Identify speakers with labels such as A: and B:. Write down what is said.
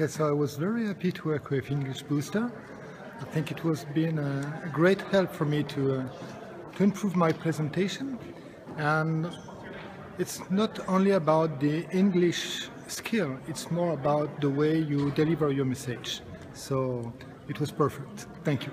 A: Okay, so I was very happy to work with English Booster. I think it was been a, a great help for me to uh, to improve my presentation, and it's not only about the English skill; it's more about the way you deliver your message. So it was perfect. Thank you.